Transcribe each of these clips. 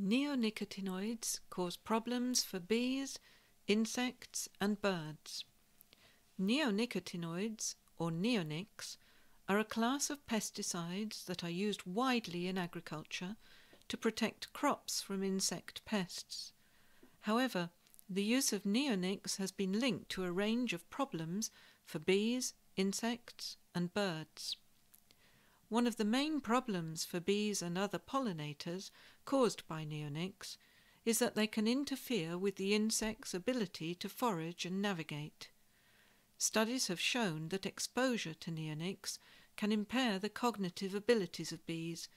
Neonicotinoids cause problems for bees, insects, and birds. Neonicotinoids, or neonics, are a class of pesticides that are used widely in agriculture to protect crops from insect pests. However, the use of neonics has been linked to a range of problems for bees, insects, and birds. One of the main problems for bees and other pollinators caused by neonics is that they can interfere with the insect's ability to forage and navigate. Studies have shown that exposure to neonics can impair the cognitive abilities of bees,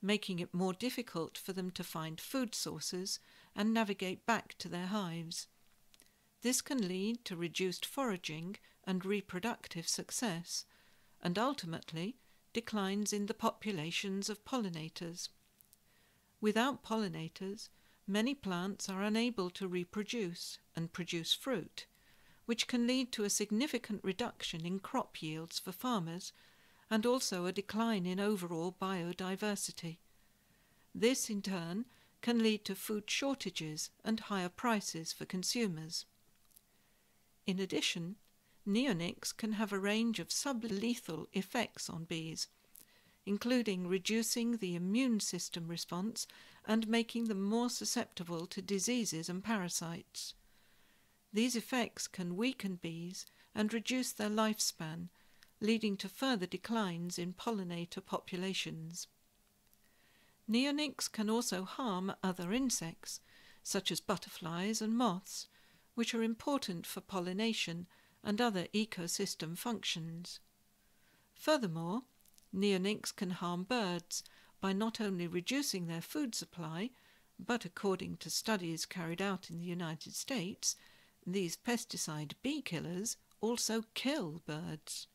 making it more difficult for them to find food sources and navigate back to their hives. This can lead to reduced foraging and reproductive success, and ultimately declines in the populations of pollinators. Without pollinators, many plants are unable to reproduce and produce fruit, which can lead to a significant reduction in crop yields for farmers and also a decline in overall biodiversity. This, in turn, can lead to food shortages and higher prices for consumers. In addition, neonics can have a range of sublethal effects on bees, including reducing the immune system response and making them more susceptible to diseases and parasites. These effects can weaken bees and reduce their lifespan, leading to further declines in pollinator populations. Neonics can also harm other insects, such as butterflies and moths, which are important for pollination and other ecosystem functions. Furthermore, neonics can harm birds by not only reducing their food supply, but according to studies carried out in the United States, these pesticide bee killers also kill birds.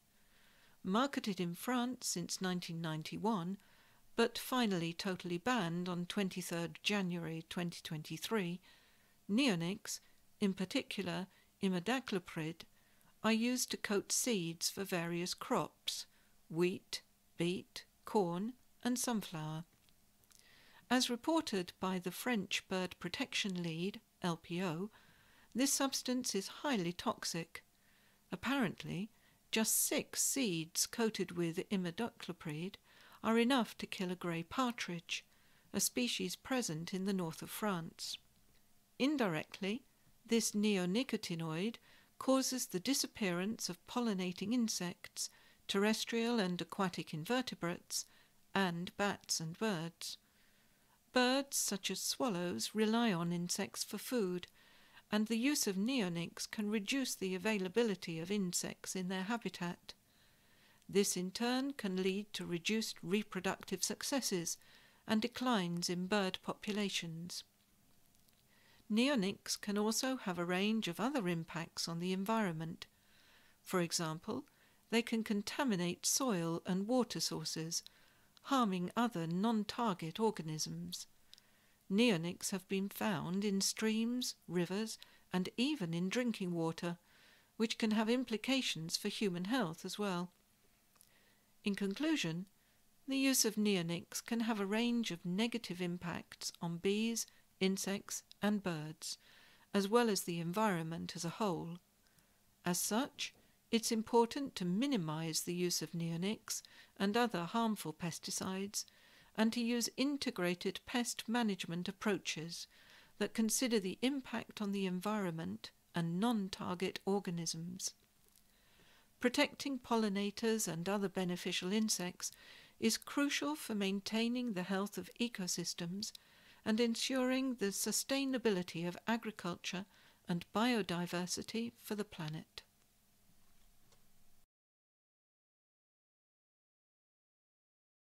Marketed in France since 1991, but finally totally banned on 23 January 2023, neonics, in particular imidacloprid, are used to coat seeds for various crops wheat, beet, corn, and sunflower. As reported by the French Bird Protection League, LPO, this substance is highly toxic. Apparently, just six seeds coated with imidacloprid are enough to kill a grey partridge, a species present in the north of France. Indirectly, this neonicotinoid causes the disappearance of pollinating insects, terrestrial and aquatic invertebrates, and bats and birds. Birds such as swallows rely on insects for food, and the use of neonics can reduce the availability of insects in their habitat. This in turn can lead to reduced reproductive successes and declines in bird populations. Neonics can also have a range of other impacts on the environment. For example, they can contaminate soil and water sources, harming other non-target organisms. Neonics have been found in streams, rivers, and even in drinking water, which can have implications for human health as well. In conclusion, the use of neonics can have a range of negative impacts on bees, insects, and birds, as well as the environment as a whole. As such, it's important to minimize the use of neonics and other harmful pesticides and to use integrated pest management approaches that consider the impact on the environment and non-target organisms. Protecting pollinators and other beneficial insects is crucial for maintaining the health of ecosystems and ensuring the sustainability of agriculture and biodiversity for the planet.